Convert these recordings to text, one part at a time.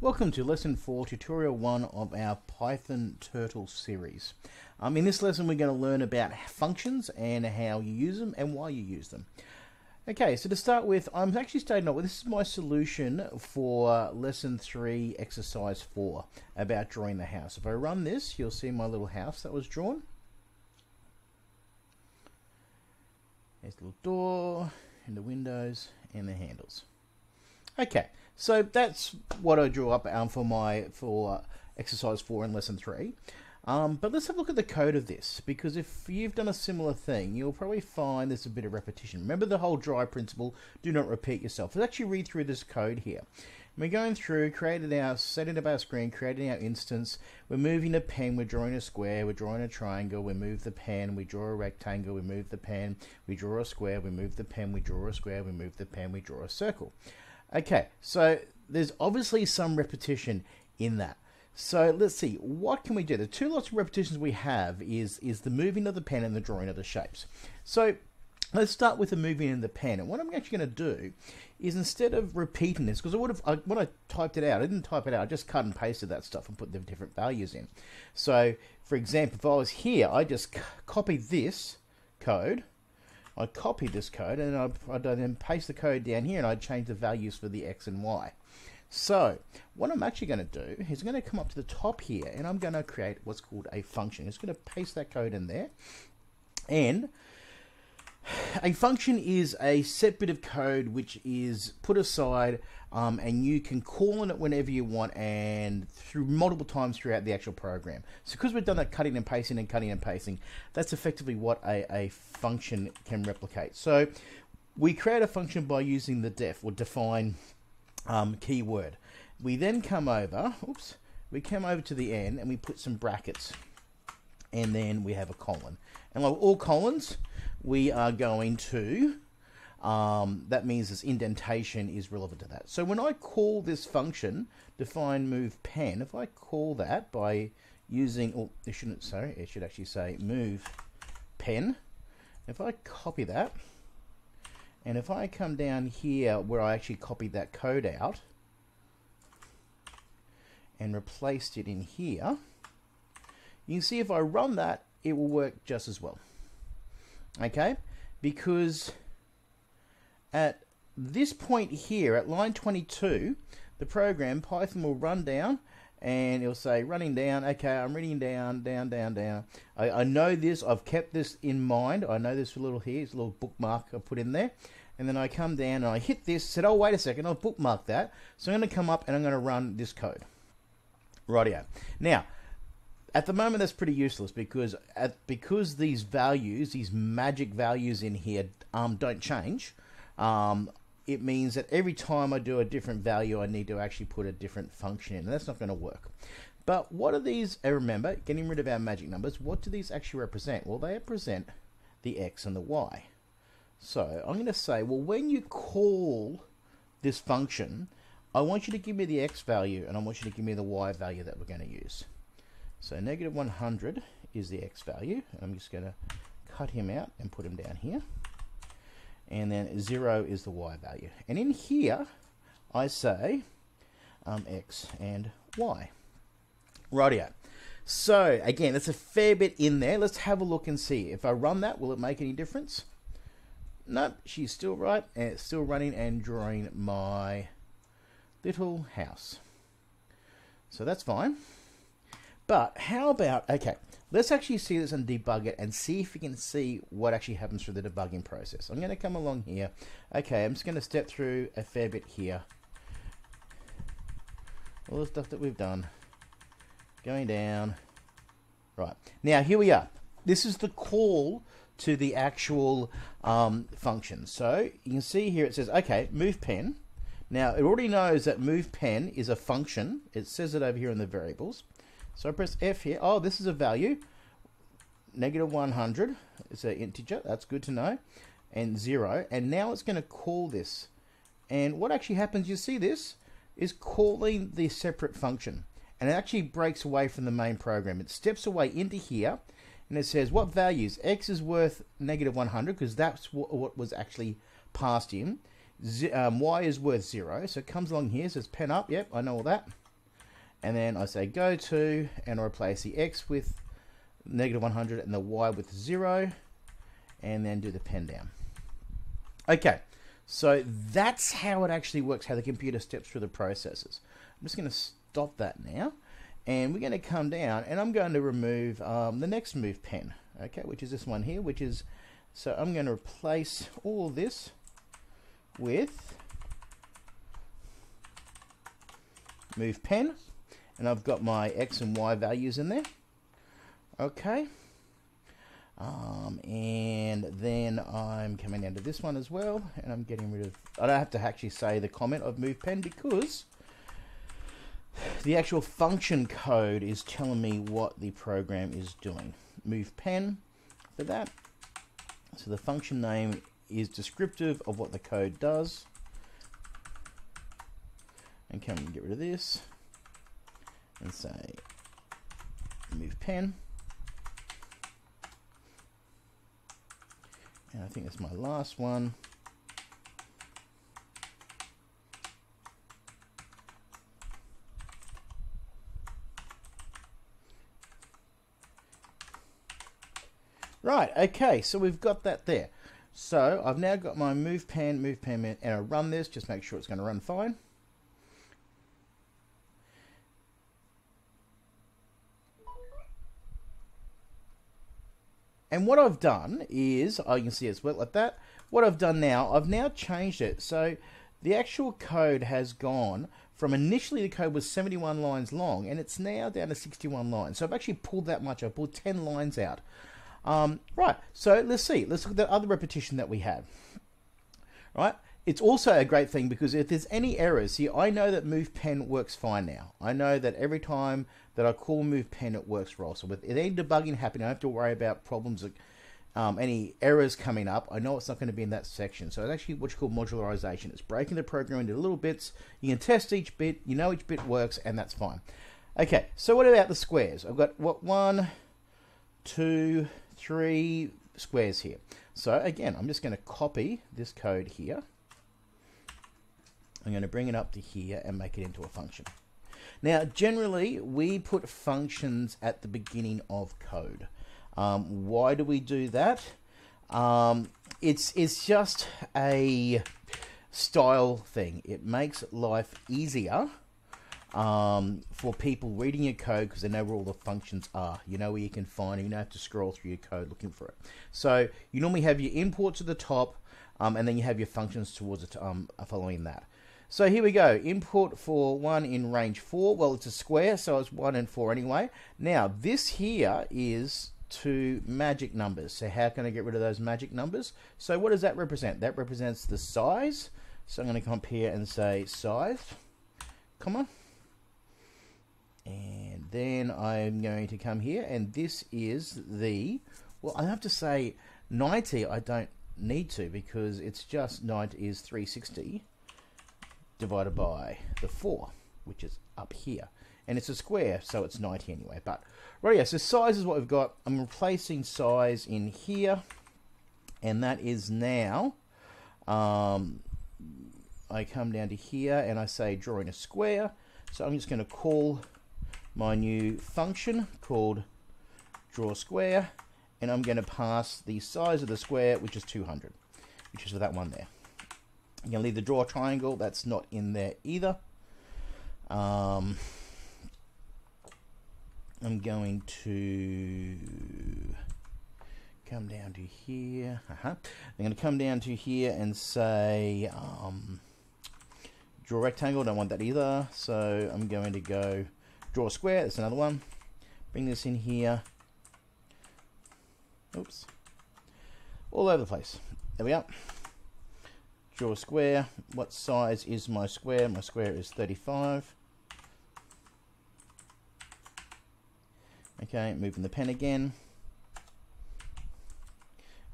Welcome to lesson 4, tutorial 1 of our Python Turtle series. Um, in this lesson we're going to learn about functions and how you use them and why you use them. Okay, so to start with, I'm actually starting off with this is my solution for lesson 3, exercise 4, about drawing the house. If I run this, you'll see my little house that was drawn. There's the little door, and the windows, and the handles. Okay, so that's what I drew up um, for my for exercise four in lesson three. Um, but let's have a look at the code of this because if you've done a similar thing, you'll probably find there's a bit of repetition. Remember the whole dry principle: do not repeat yourself. Let's actually read through this code here. We're going through, creating our, setting up our screen, creating our instance. We're moving a pen, we're drawing a square, we're drawing a triangle, we move the pen, we draw a rectangle, we move the pen, we draw a square, we move the pen, we draw a square, we move the pen, we draw a circle. Okay, so there's obviously some repetition in that. So let's see, what can we do? The two lots of repetitions we have is, is the moving of the pen and the drawing of the shapes. So let's start with the moving in the pen. And what I'm actually going to do is instead of repeating this, because I would have, I, when I typed it out, I didn't type it out, I just cut and pasted that stuff and put the different values in. So for example, if I was here, I just copied this code, I copy this code and I, I then paste the code down here and I change the values for the X and Y. So what I'm actually going to do is I'm going to come up to the top here and I'm going to create what's called a function. It's going to paste that code in there and a function is a set bit of code which is put aside um, and you can call on it whenever you want and through multiple times throughout the actual program. So because we've done that cutting and pasting and cutting and pasting, that's effectively what a, a function can replicate. So we create a function by using the def or define um, keyword. We then come over, oops, we come over to the end and we put some brackets and then we have a colon. And like all colons, we are going to, um, that means this indentation is relevant to that. So when I call this function, define move pen, if I call that by using, oh, it shouldn't, sorry, it should actually say move pen. If I copy that, and if I come down here where I actually copied that code out, and replaced it in here, you can see if I run that, it will work just as well okay? Because at this point here, at line 22, the program, Python will run down and it'll say running down, okay, I'm reading down, down, down, down. I, I know this, I've kept this in mind. I know this little here, it's a little bookmark I put in there. And then I come down and I hit this, said, oh, wait a second, I'll bookmark that. So I'm going to come up and I'm going to run this code. Rightio. Now, at the moment that's pretty useless because at, because these values, these magic values in here, um, don't change. Um, it means that every time I do a different value, I need to actually put a different function in, and that's not going to work. But what are these? And remember, getting rid of our magic numbers. What do these actually represent? Well, they represent the x and the y. So I'm going to say, well, when you call this function, I want you to give me the x value, and I want you to give me the y value that we're going to use. So negative 100 is the x value. I'm just going to cut him out and put him down here. And then 0 is the y value. And in here, I say um, x and y. Rightio. So, again, that's a fair bit in there. Let's have a look and see. If I run that, will it make any difference? Nope, she's still right, and it's still running and drawing my little house. So that's fine. But how about, okay, let's actually see this and debug it and see if we can see what actually happens through the debugging process. I'm going to come along here. Okay, I'm just going to step through a fair bit here. All the stuff that we've done. Going down. Right. Now, here we are. This is the call to the actual um, function. So you can see here it says, okay, move pen. Now, it already knows that move pen is a function. It says it over here in the variables. So I press F here. Oh, this is a value. Negative 100. It's an integer. That's good to know. And 0. And now it's going to call this. And what actually happens, you see this, is calling the separate function. And it actually breaks away from the main program. It steps away into here. And it says what values? X is worth negative 100 because that's what, what, was actually passed in. Z um, y is worth 0. So it comes along here, says pen up. Yep, I know all that. And then I say go to and replace the X with negative 100 and the Y with 0 and then do the pen down. Okay, so that's how it actually works, how the computer steps through the processes. I'm just going to stop that now and we're going to come down and I'm going to remove um, the next move pen, okay, which is this one here, which is, so I'm going to replace all this with move pen and I've got my X and Y values in there. Okay. Um, and then I'm coming down to this one as well, and I'm getting rid of. I don't have to actually say the comment of move pen because the actual function code is telling me what the program is doing. Move pen for that. So the function name is descriptive of what the code does. And can we get rid of this and say move pen. And I think that's my last one. Right, okay, so we've got that there. So I've now got my move pen, move pen, and I run this, just make sure it's going to run fine. And what I've done is, oh, you can see it's worked like that. What I've done now, I've now changed it. So the actual code has gone from initially the code was 71 lines long and it's now down to 61 lines. So I've actually pulled that much. I've pulled 10 lines out. Um, right, so let's see. Let's look at the other repetition that we have. Right, it's also a great thing because if there's any errors, see, I know that move pen works fine now. I know that every time that I call move pen, it works well. So with any debugging happening, I don't have to worry about problems, um, any errors coming up. I know it's not going to be in that section. So it's actually what you call modularization. It's breaking the program into little bits. You can test each bit. You know each bit works, and that's fine. Okay, so what about the squares? I've got what one, two, three squares here. So again, I'm just going to copy this code here. I'm going to bring it up to here and make it into a function. Now, generally, we put functions at the beginning of code. Um, why do we do that? Um, it's, it's just a style thing. It makes life easier um, for people reading your code because they know where all the functions are. You know where you can find it. You don't have to scroll through your code looking for it. So you normally have your imports at the top, um, and then you have your functions towards it um, following that. So here we go. Import for one in range four. Well, it's a square, so it's one and four anyway. Now, this here is two magic numbers. So how can I get rid of those magic numbers? So what does that represent? That represents the size. So I'm going to come up here and say size, comma. And then I'm going to come here, and this is the, well, I have to say 90, I don't need to because it's just 90 is 360 divided by the 4, which is up here. And it's a square, so it's 90 anyway. But, right, yeah, so size is what we've got. I'm replacing size in here, and that is now, um, I come down to here, and I say drawing a square. So I'm just going to call my new function called draw square, and I'm going to pass the size of the square, which is 200, which is for that one there. Going to leave the draw triangle. That's not in there either. Um, I'm going to come down to here. Uh -huh. I'm going to come down to here and say um, draw rectangle. Don't want that either. So I'm going to go draw square. That's another one. Bring this in here. Oops. All over the place. There we go draw a square. What size is my square? My square is 35. Okay, moving the pen again.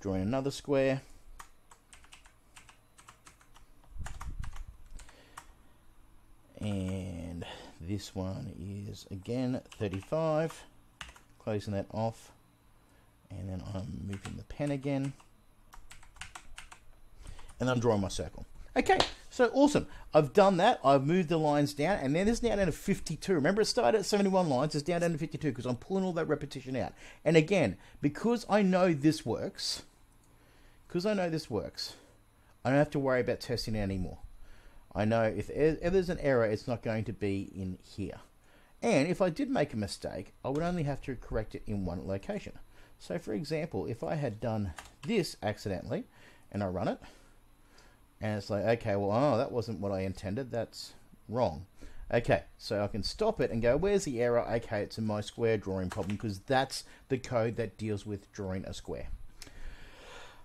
Drawing another square. And this one is again 35. Closing that off. And then I'm moving the pen again and I'm drawing my circle. Okay, So awesome. I've done that. I've moved the lines down, and then it's now down to 52. Remember, it started at 71 lines. It's down, down to 52 because I'm pulling all that repetition out. And again, because I know this works, because I know this works, I don't have to worry about testing it anymore. I know if, if there's an error, it's not going to be in here. And if I did make a mistake, I would only have to correct it in one location. So for example, if I had done this accidentally, and I run it, and it's like, okay, well, oh, that wasn't what I intended. That's wrong. Okay, so I can stop it and go, where's the error? Okay, it's in my square drawing problem because that's the code that deals with drawing a square.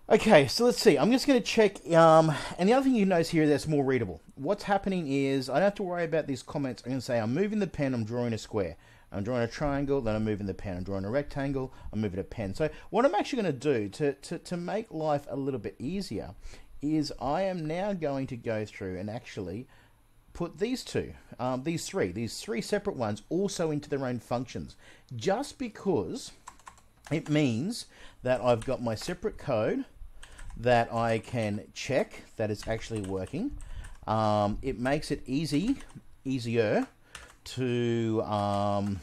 Okay, so let's see. I'm just going to check. Um, and the other thing you notice here that's more readable. What's happening is I don't have to worry about these comments. I'm going to say I'm moving the pen, I'm drawing a square. I'm drawing a triangle, then I'm moving the pen. I'm drawing a rectangle, I'm moving a pen. So what I'm actually going to do to, to, to make life a little bit easier is I am now going to go through and actually put these two, um, these three, these three separate ones also into their own functions. Just because it means that I've got my separate code that I can check that it's actually working. Um, it makes it easy, easier to, um,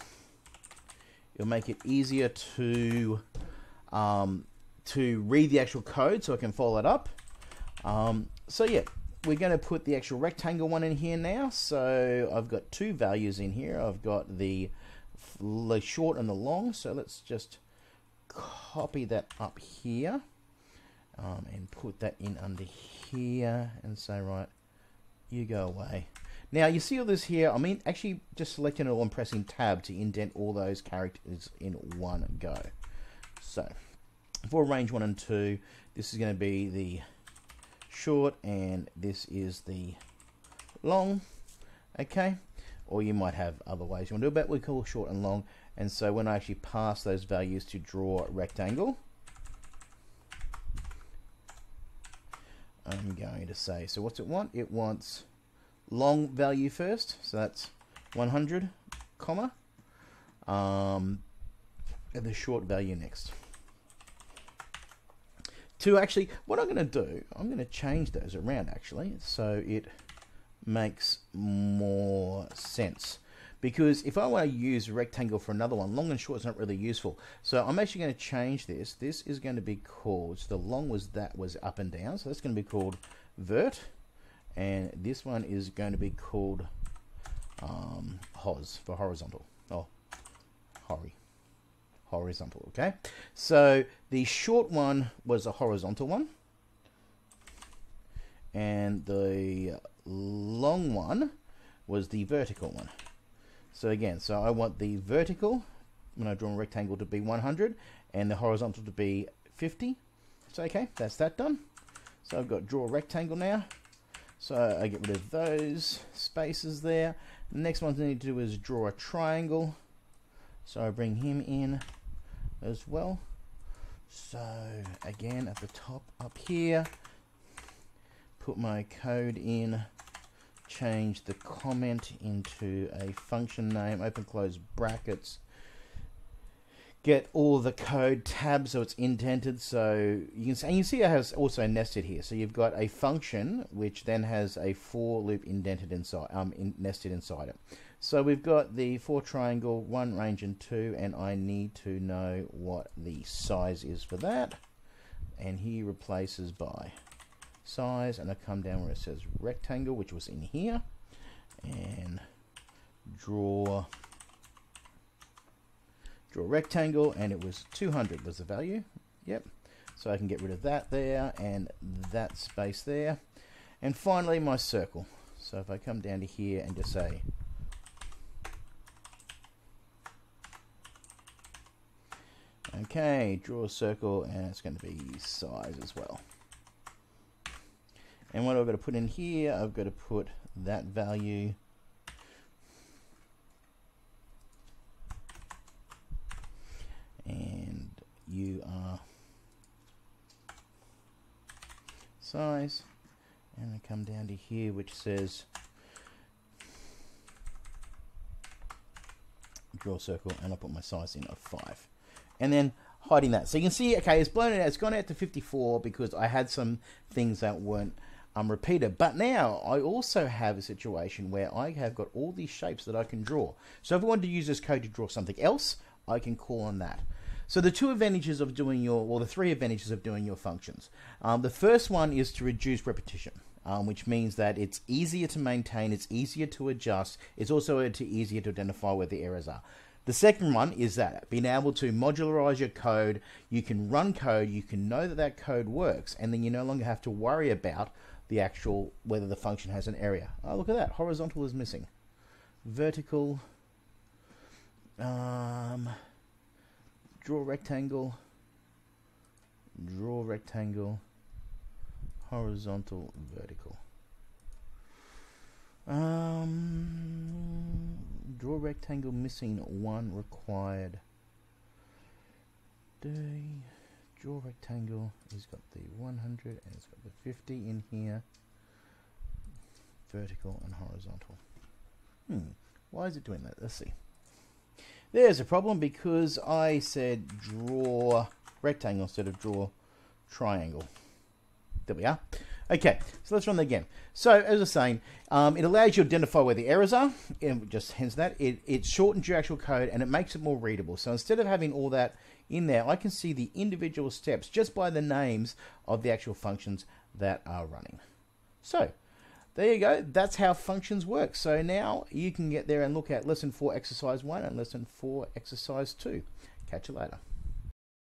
it'll make it easier to, um, to read the actual code so I can follow it up. Um, so yeah, we're going to put the actual rectangle one in here now. So I've got two values in here. I've got the, the short and the long. So let's just copy that up here um, and put that in under here and say, right, you go away. Now you see all this here, I mean actually just selecting it all and pressing tab to indent all those characters in one go. So for range 1 and 2, this is going to be the short and this is the long, okay? Or you might have other ways you want to do it, but we call short and long. And so when I actually pass those values to draw rectangle, I'm going to say, so what's it want? It wants long value first, so that's 100, comma, um, and the short value next. To actually, what I'm going to do, I'm going to change those around actually, so it makes more sense because if I want to use rectangle for another one, long and short is not really useful. So I'm actually going to change this. This is going to be called, so the long was that was up and down, so that's going to be called vert, and this one is going to be called um, hos for horizontal. Oh, hori. Horizontal, okay? So the short one was a horizontal one, and the long one was the vertical one. So again, so I want the vertical, when I draw a rectangle, to be 100, and the horizontal to be 50. So okay, that's that done. So I've got draw a rectangle now. So I get rid of those spaces there. The next one I need to do is draw a triangle. So I bring him in as well. So again, at the top up here, put my code in change the comment into a function name, open close brackets, get all the code tabs so it's indented. So you can see, and you see it has also nested here. So you've got a function which then has a for loop indented inside um in, nested inside it so we've got the four triangle one range and two and I need to know what the size is for that. And he replaces by size and I come down where it says rectangle which was in here and draw draw rectangle and it was 200 was the value. Yep. So I can get rid of that there and that space there. And finally my circle. So if I come down to here and just say okay draw a circle and it's going to be size as well. And what I've got to put in here, I've got to put that value. And you are size. And I come down to here which says draw circle and I put my size in of 5 and then hiding that so you can see okay it's blown it it's gone out to 54 because I had some things that weren't um, repeater. But now I also have a situation where I have got all these shapes that I can draw. So if I wanted to use this code to draw something else, I can call on that. So the two advantages of doing your, well, the three advantages of doing your functions. Um, the first one is to reduce repetition. Um, which means that it's easier to maintain, it's easier to adjust, it's also easier to identify where the errors are. The second one is that being able to modularize your code, you can run code, you can know that that code works, and then you no longer have to worry about the actual whether the function has an area. Oh, look at that! Horizontal is missing. Vertical. Um, draw rectangle. Draw rectangle. Horizontal, vertical. Um, draw rectangle missing one required. Draw rectangle. He's got the 100 and it's got the 50 in here. Vertical and horizontal. Hmm. Why is it doing that? Let's see. There's a problem because I said draw rectangle instead of draw triangle. There we are. Okay, so let's run that again. So, as I was saying, um, it allows you to identify where the errors are, and just hence that. It, it shortens your actual code and it makes it more readable. So, instead of having all that in there, I can see the individual steps just by the names of the actual functions that are running. So, there you go. That's how functions work. So now you can get there and look at lesson 4 exercise 1 and lesson 4 exercise 2. Catch you later.